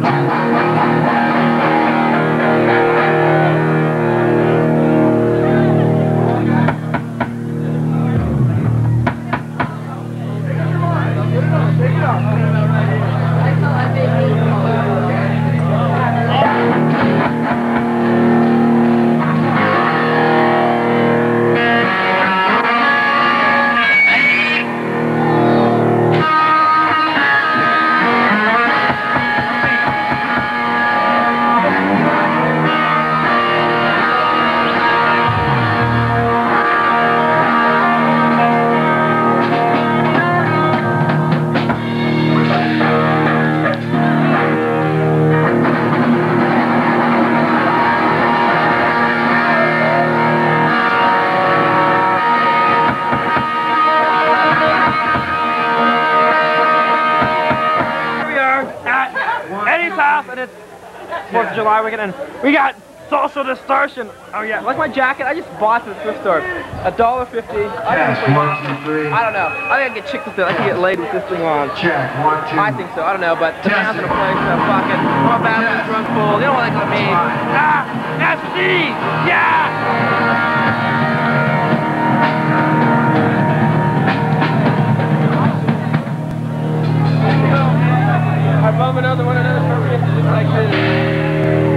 July weekend, and we got social distortion. Oh yeah, like my jacket, I just bought at the thrift store. A dollar fifty. I Yes, think one, two, three. I don't know. I think I can get chick with it. I can get laid with this thing on. Check, one, two. I think so. I don't know, but the band's in a place to fucking I'm a bathroom drunk fool. You know what I mean? Ah, FC, yeah. I bum another one, another perfect, just like this.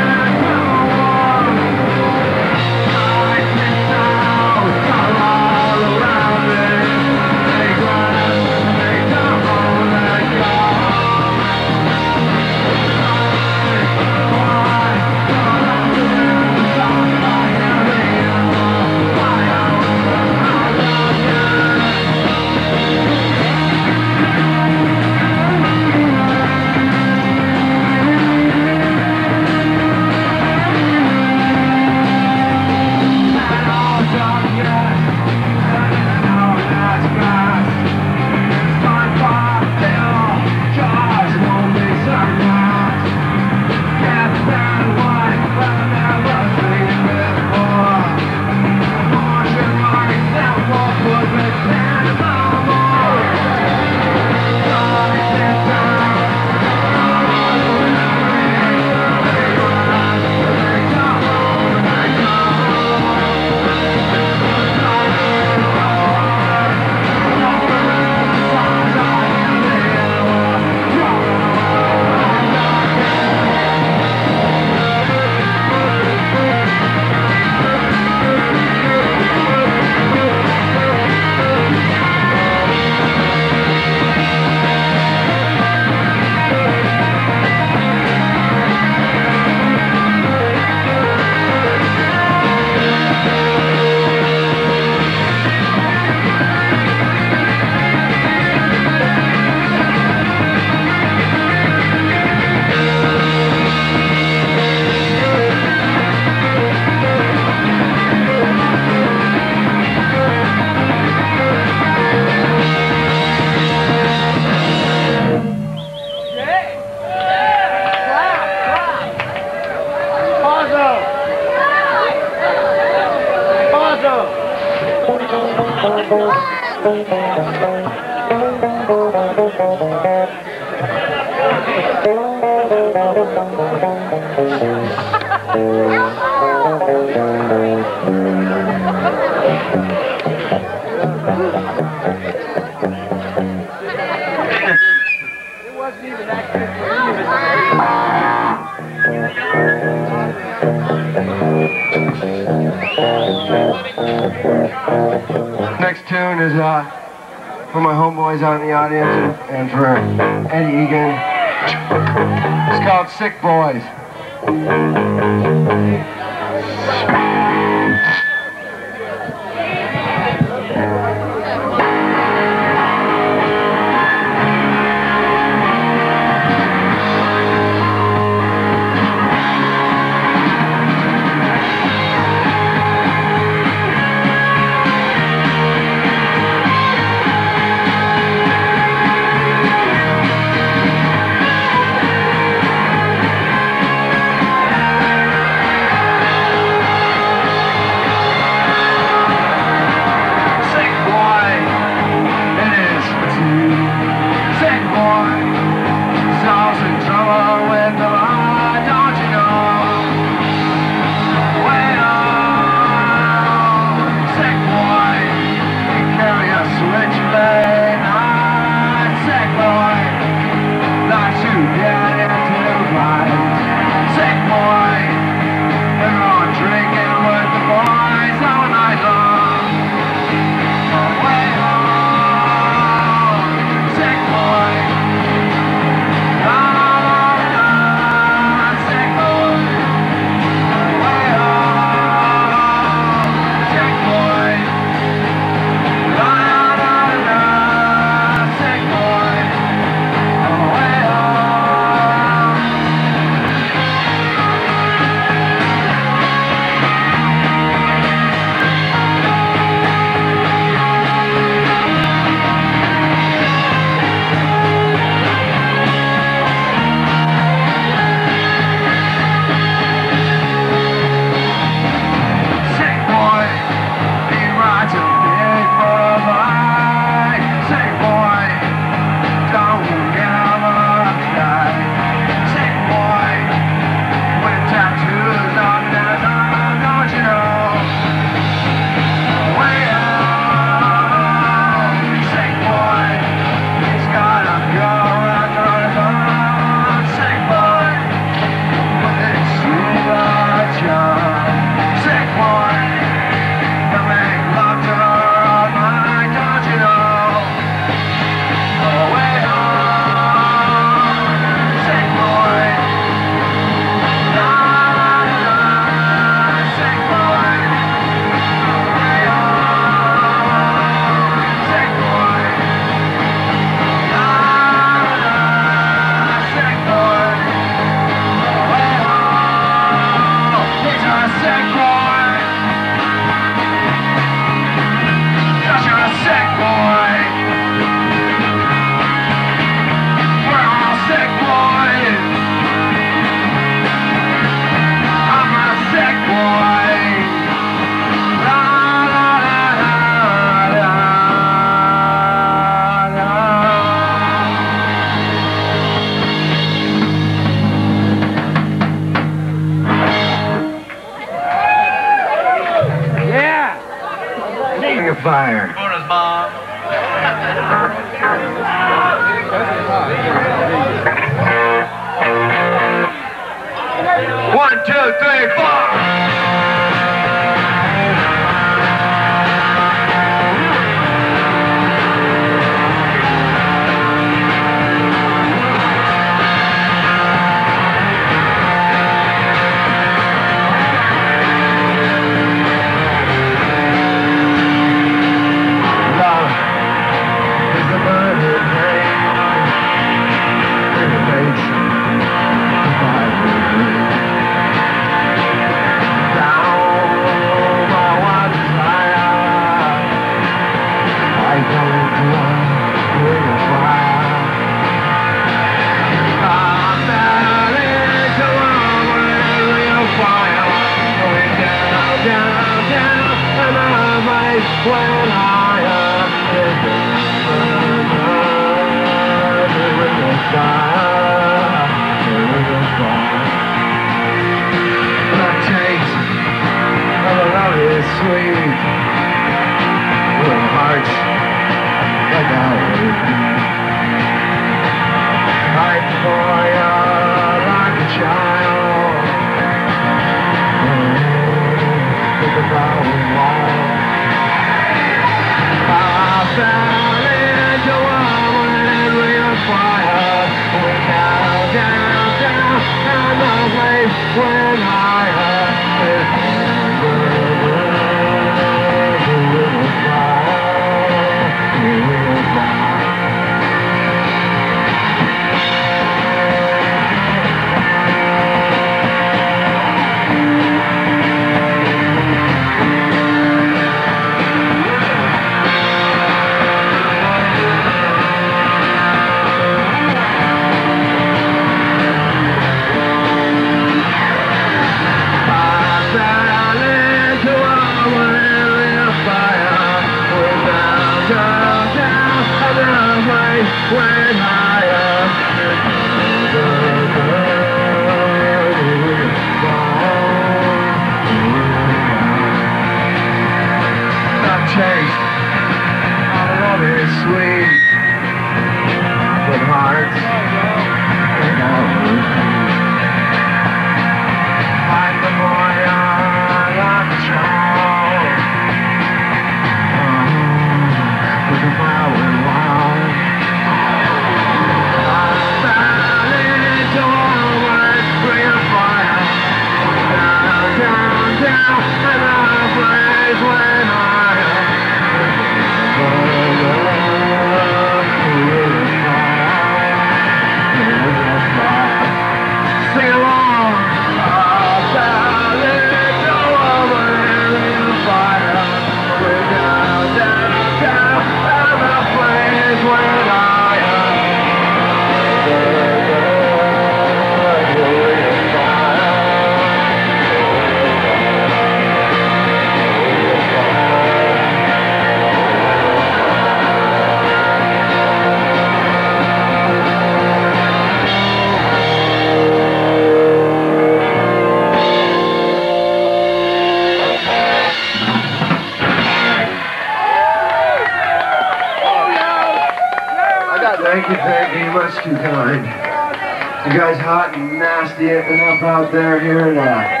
they're here, now.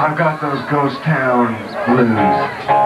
I've got those ghost town blues.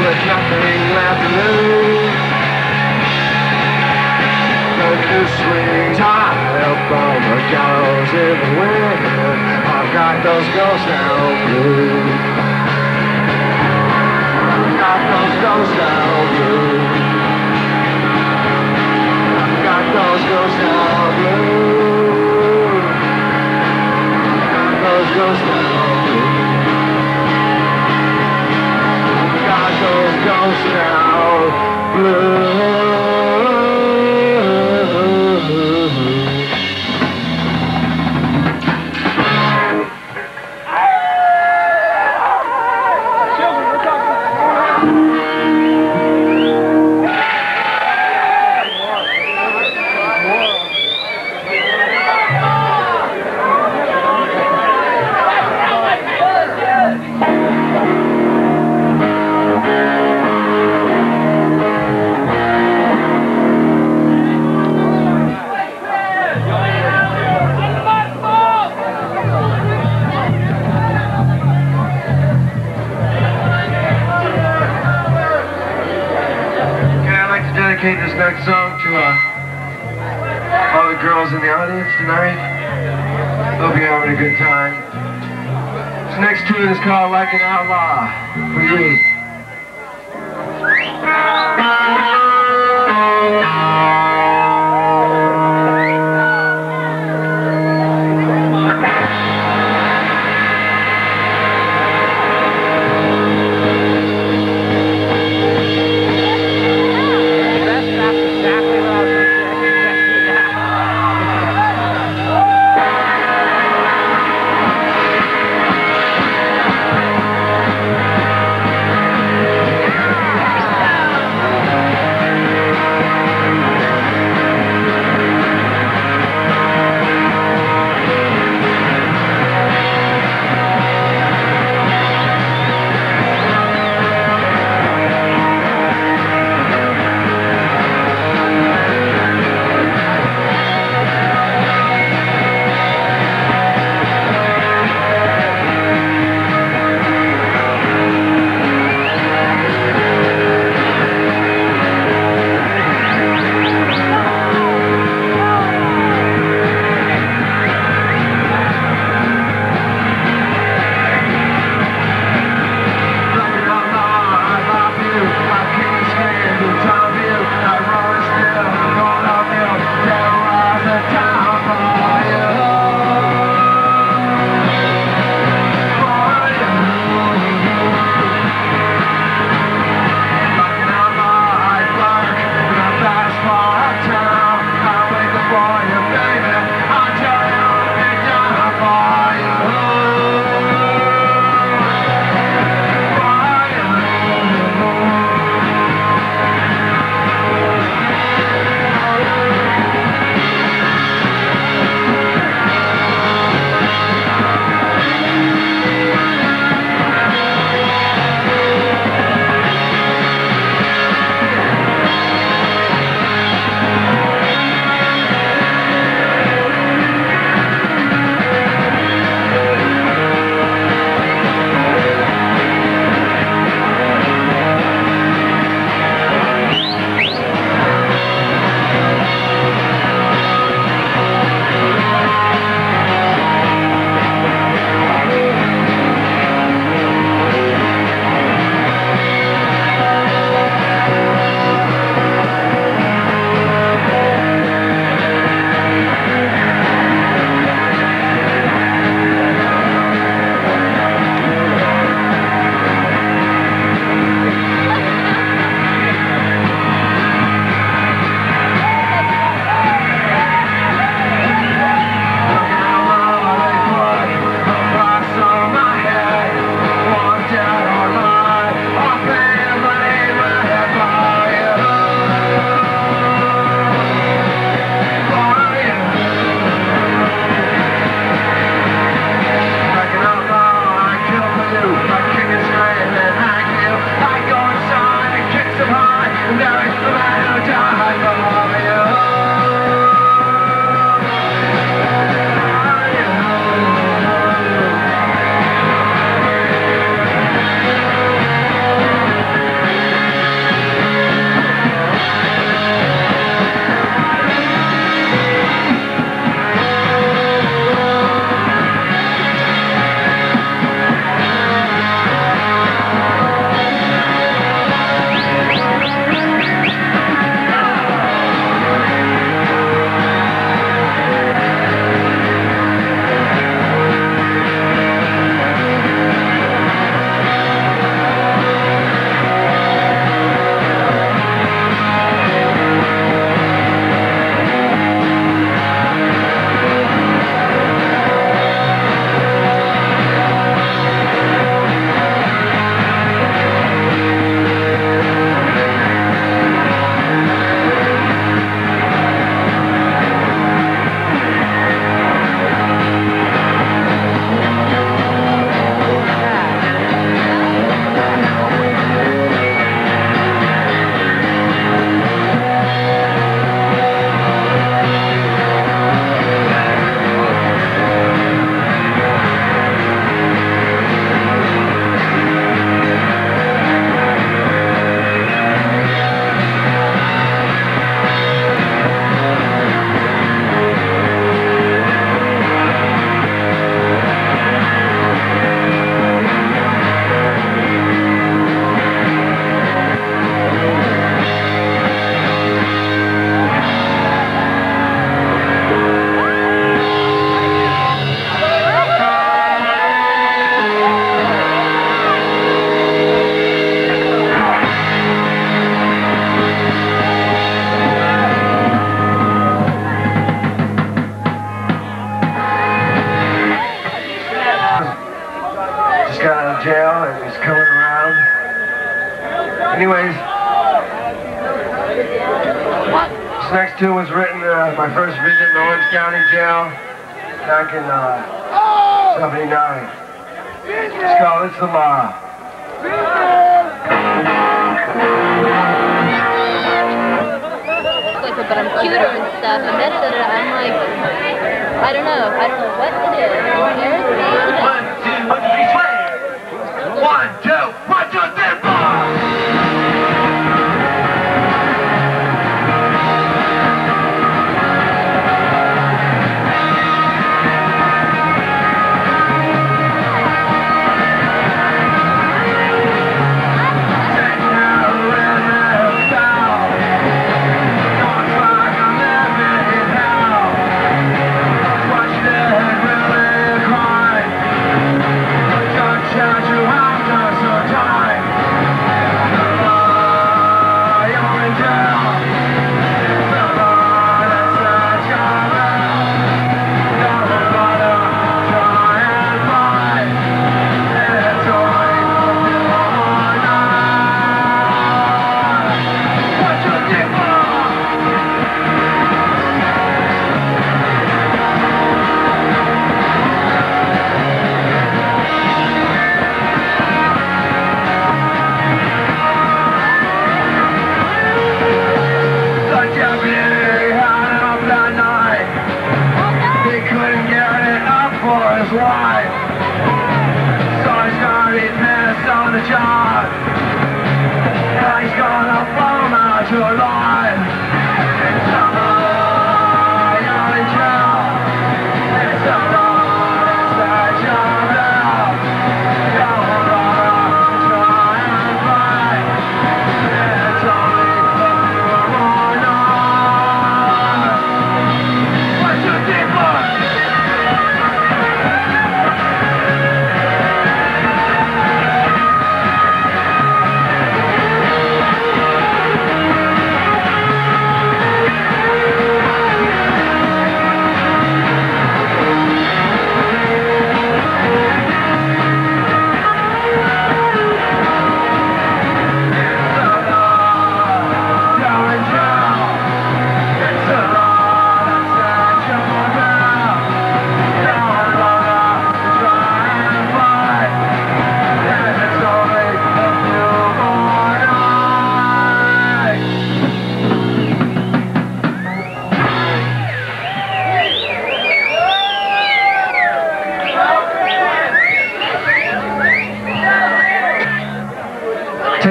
With nothing left to lose. High up the. I've got those those ghost town blues. Got those ghost town blues. Got those ghost town blues. Got those ghost dedicate this next song to uh, all the girls in the audience tonight. Hope you're having a good time. This next tune is called Like an Outlaw for you.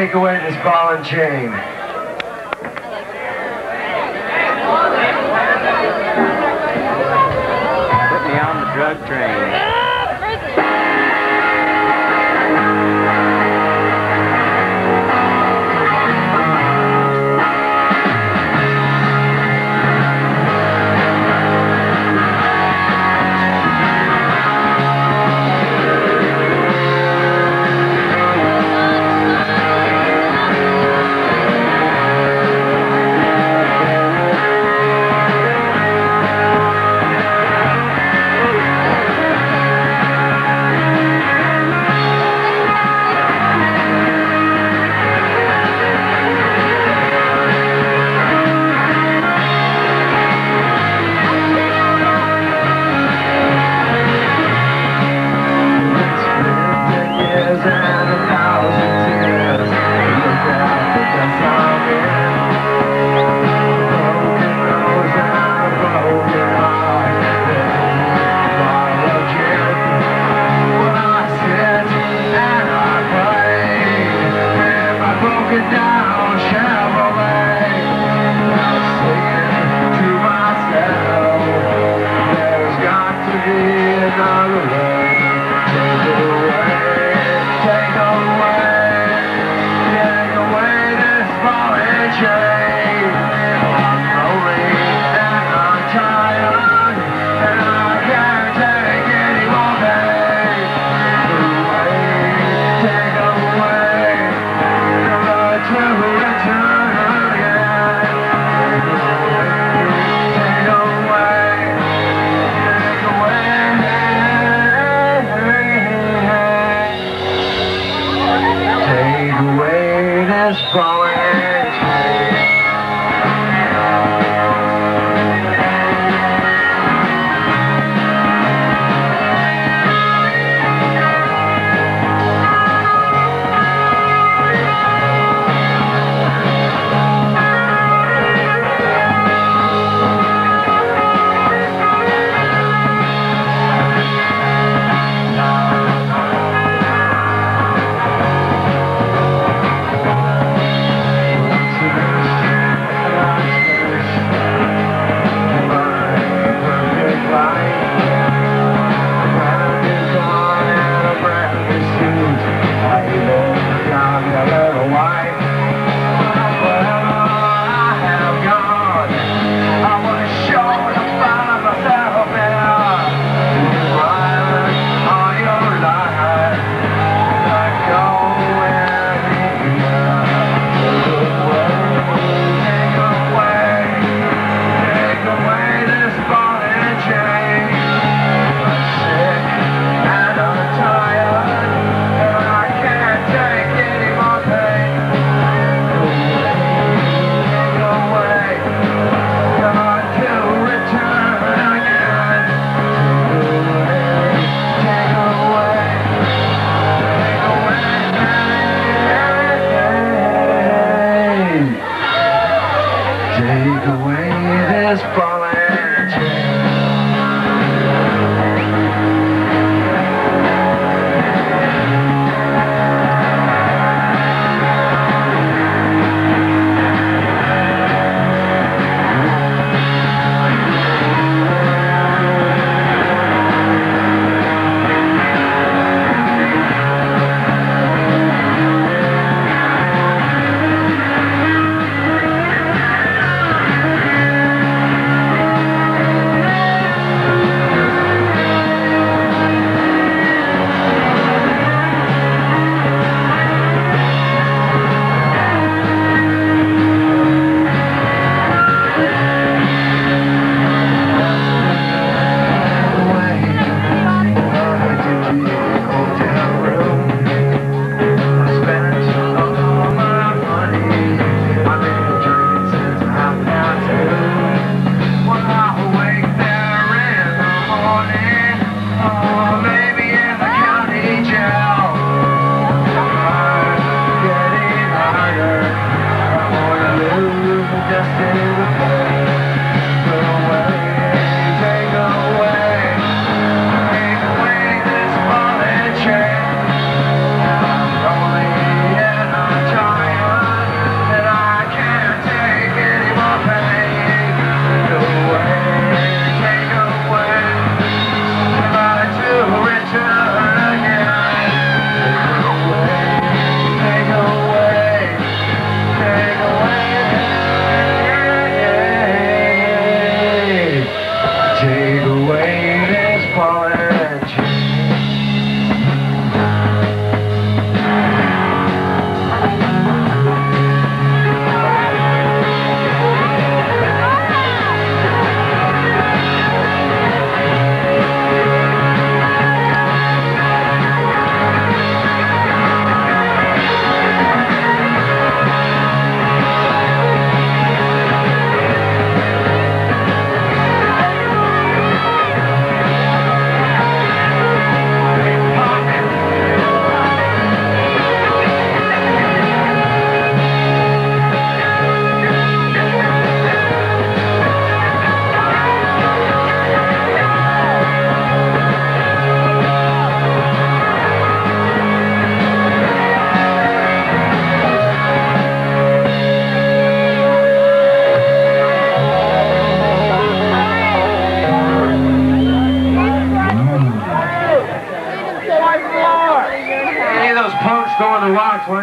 take away this ball and chain. Put me on the drug train.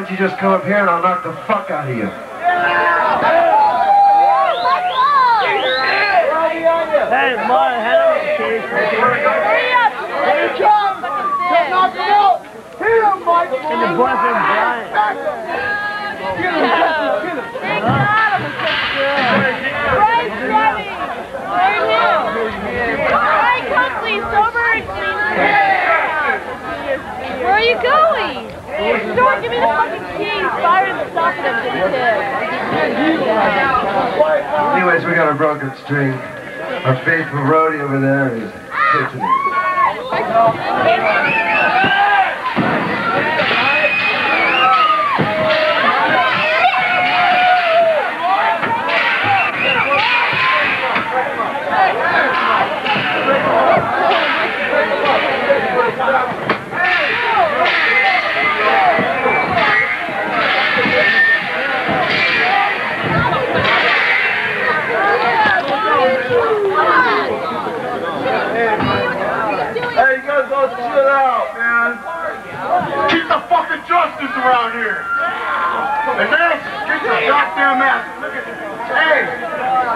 Don't you just come up here and I'll knock the fuck out of you? Hey, Martin, head over the. Here he comes! Just knock him out! Hit him, Mike! And your boyfriend, Brian. Get him, get him, get him! Where are you going? Don't give me the fucking keys. Anyways, we got a broken string. Our faithful roadie over there is pitching it. Hey, you around here. And then, get your goddamn ass. Hey,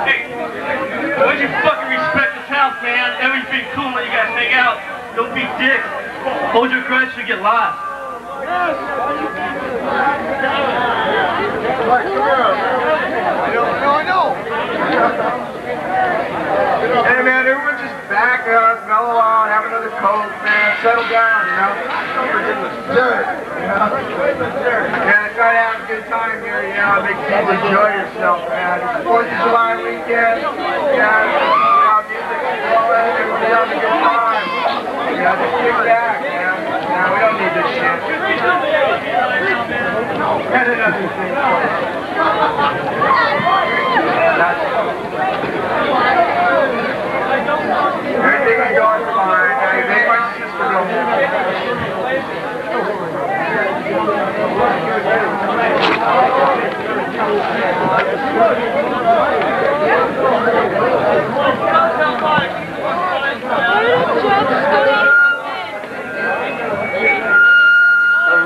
Hey, would you fucking respect this house, man? Everything cool when you guys hang out. Don't be dicks. Hold your grudge to get lost. I know, I know, I know. Hey, man, everyone just back up, mellow out, have another coke, man. Settle down, you know. Don't forget the dirt, you know. Yeah, try to have a good time here, you know. Make people enjoy yourself, man. It's Fourth of July weekend. Yeah, you know, music flowing, everyone's having a good time. You know, just kick back, man. Nah, we don't need this shit. Edit everything. Everything is going fine. You make my sister go All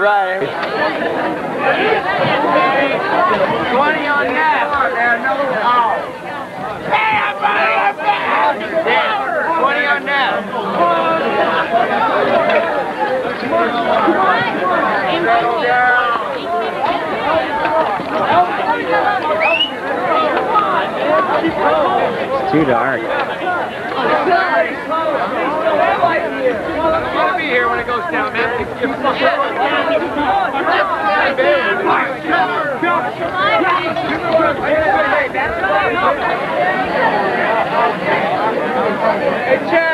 right. 20 on that. It's too dark. I want to be here when it goes down, man. Hey, Chad.